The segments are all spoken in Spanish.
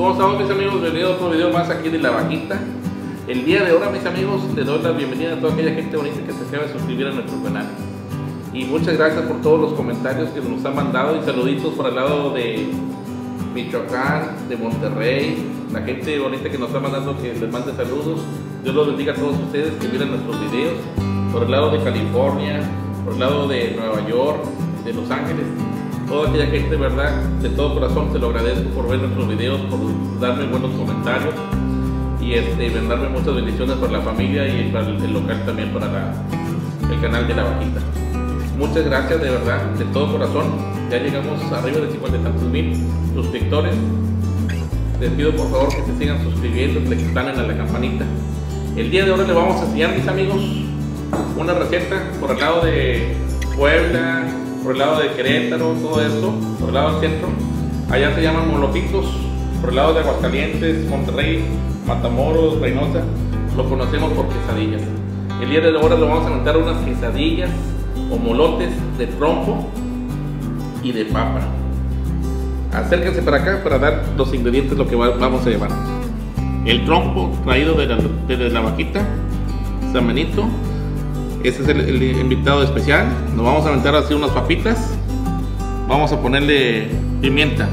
¿Cómo estamos mis amigos? Bienvenidos a otro video más aquí de La Bajita. El día de ahora mis amigos les doy la bienvenida a toda aquella gente bonita que se acaba de suscribir a nuestro canal. Y muchas gracias por todos los comentarios que nos han mandado y saluditos por el lado de Michoacán, de Monterrey, la gente bonita que nos está mandando que les mande saludos. Dios los bendiga a todos ustedes que miran nuestros videos. Por el lado de California, por el lado de Nueva York, de Los Ángeles. Toda aquella gente, ¿verdad? De todo corazón te lo agradezco por ver nuestros videos, por darme buenos comentarios y este, darme muchas bendiciones para la familia y para el local también, para el canal de La Bajita. Muchas gracias de verdad, de todo corazón. Ya llegamos arriba de 50 y tantos mil suscriptores. Les pido por favor que se sigan suscribiendo, le instalen a la campanita. El día de hoy les vamos a enseñar, mis amigos, una receta por el lado de Puebla, por el lado de Querétaro, todo esto, por el lado del centro. Allá se llaman molopitos, por el lado de Aguascalientes, Monterrey, Matamoros, Reynosa, lo conocemos por quesadillas. El día de hoy les vamos a montar unas quesadillas o molotes de trompo y de papa. Acérquense para acá para dar los ingredientes lo que vamos a llevar. El trompo traído de la, de la vaquita, San Ese es el, invitado especial. Nos vamos a aventar así unas papitas. Vamos a ponerle pimienta,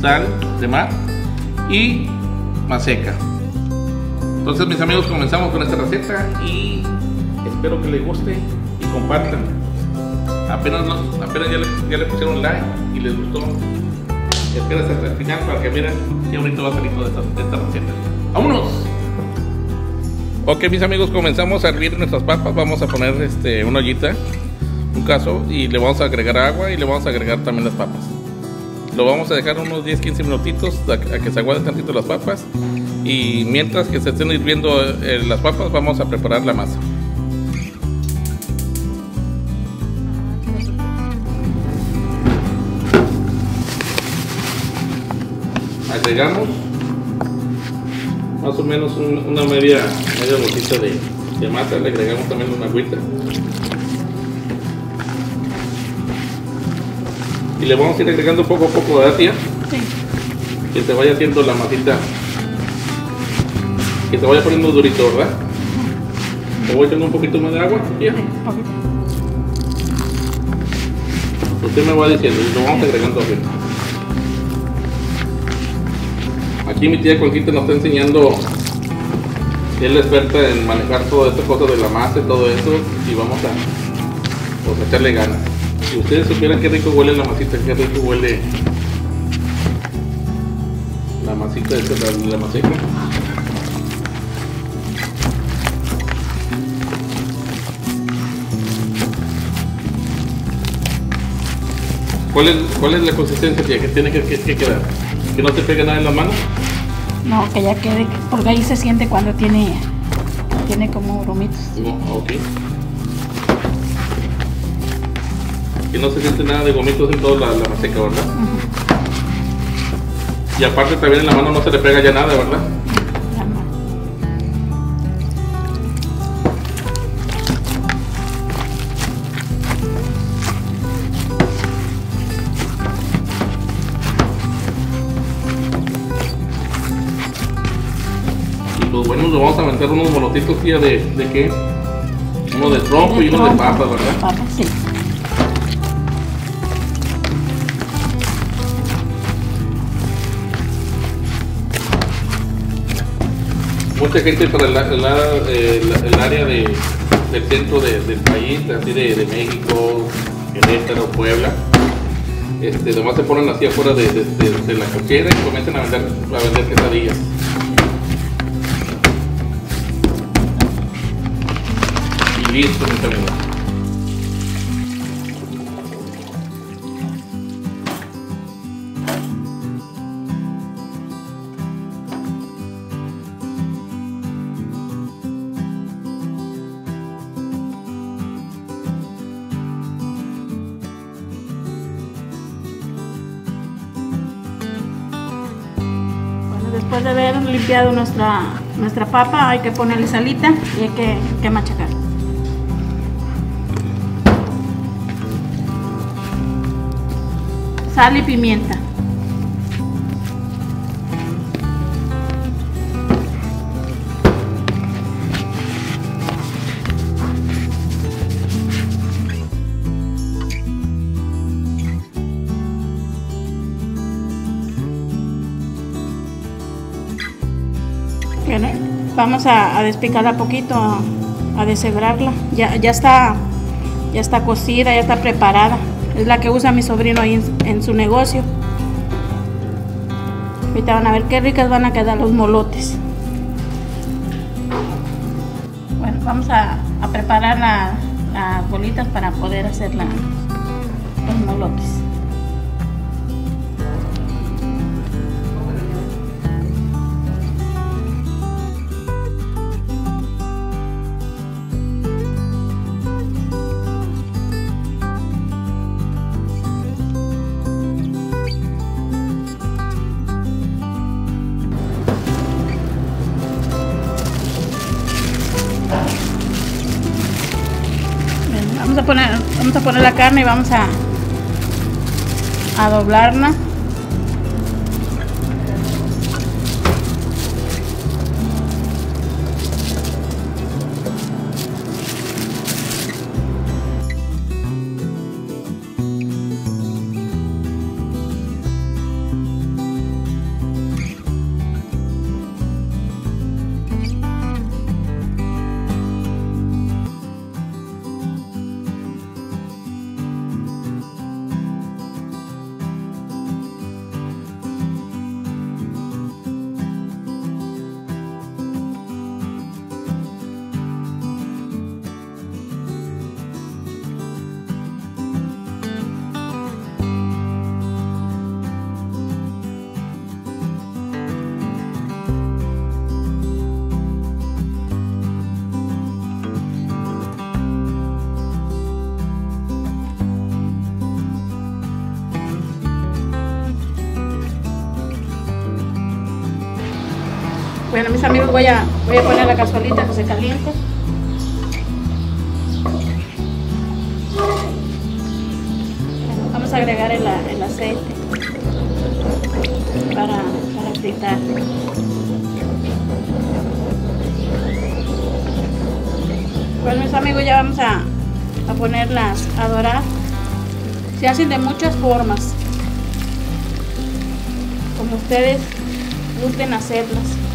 sal de mar y seca Entonces mis amigos comenzamos con esta receta y espero que les guste y compartan. Apenas, apenas ya, le, pusieron like y les gustó. Espérense hasta el final para que miren qué bonito va a salir de esta receta. Ok, mis amigos, comenzamos a hervir nuestras papas. Vamos a poner este, una ollita, un caso, y le vamos a agregar agua y le vamos a agregar también las papas. Lo vamos a dejar unos 10-15 minutitos a, que se aguaden tantito las papas. Y mientras que se estén hirviendo eh, las papas, vamos a preparar la masa. Agregamos más o menos una media, media bolsita de, de masa, le agregamos también una agüita. Y le vamos a ir agregando poco a poco, ¿verdad tía? Sí. Que se vaya haciendo la masita. Que se vaya poniendo durito, ¿verdad? Le voy echando un poquito más de agua. Sí, poquito. Usted me va diciendo, y lo vamos agregando aquí. Aquí mi tía Conquita nos está enseñando, es la experta en manejar todas estas cosas de la masa y todo eso, y vamos a, pues, echarle ganas. Si ustedes supieran qué rico huele la masita, qué rico huele la masita de la, la maseca. ¿Cuál es, ¿Cuál es la consistencia que tiene que, que quedar? ¿Que no te pegue nada en las manos? No, que ya quede, porque ahí se siente cuando tiene, tiene como bromitos. Oh, ok. Que no se siente nada de gomitos en toda la, la maseca, ¿verdad? Y aparte también en la mano no se le pega ya nada, ¿verdad? Bueno, nos vamos a meter unos molotitos tía de, de qué? Uno de tronco y uno de papa, ¿verdad? Papa, sí. Mucha gente para el, el, área de, del centro del país, así de, de México, Querétaro, Puebla, este, nomás se ponen así afuera de, de, la cochera y comienzan a vender, a vender quesadillas. Después de haber limpiado nuestra, nuestra papa hay que ponerle salita y hay que machacar. sal y pimienta. Bueno, vamos a, a, despicarla poquito, a, a deshebrarla. Ya, ya está, ya está cocida, ya está preparada. Es la que usa mi sobrino ahí en, su negocio. Ahorita van a ver qué ricas van a quedar los molotes. Bueno, vamos a, preparar la- las bolitas para poder hacer los molotes. Poner la carne y vamos a, a doblarla. Bueno, mis amigos, voy a, voy a poner la cazuelita que se caliente. Bueno, Vamos a agregar el, el aceite para, para fritar. Bueno, mis amigos, ya vamos a, a ponerlas a dorar. Se hacen de muchas formas, como ustedes gusten hacerlas.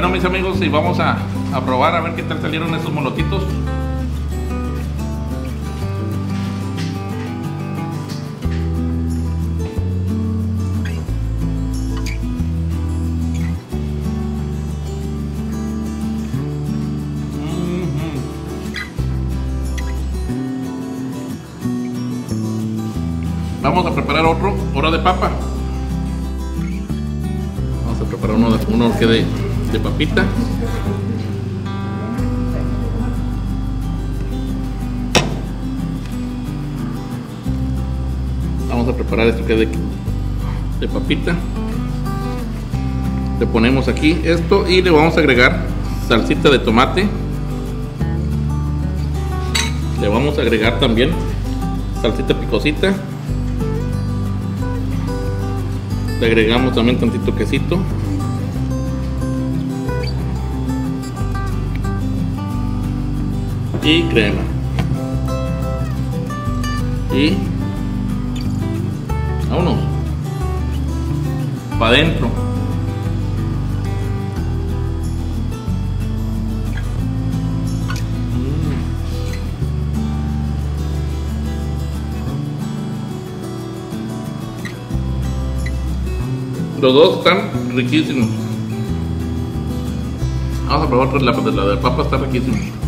Bueno, mis amigos, y vamos a, probar a ver qué tal salieron esos molotitos. Vamos a preparar otro, hora de papa. Vamos a preparar uno, uno que de, de papita. Vamos a preparar esto que de, de papita. Le ponemos aquí esto y le vamos a agregar salsita de tomate. Le vamos a agregar también salsita picosita. Le agregamos también tantito quesito. Y crema. Y vámonos. Para adentro. Los dos están riquísimos. Vamos a probar otra, la, la de papa está riquísima.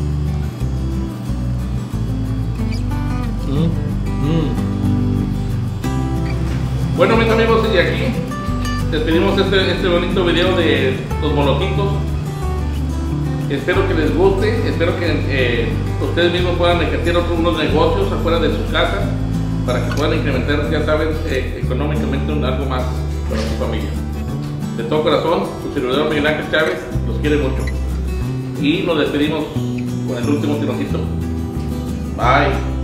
Bueno mis amigos y aquí despedimos este, este bonito video de los moloquitos. Espero que les guste, espero que eh, ustedes mismos puedan ejercer unos negocios afuera de sus casas para que puedan incrementar, ya saben, eh, económicamente algo más para su familia. De todo corazón, su servidor Miguel Ángel Chávez los quiere mucho. Y nos despedimos con el último tirocito. Bye.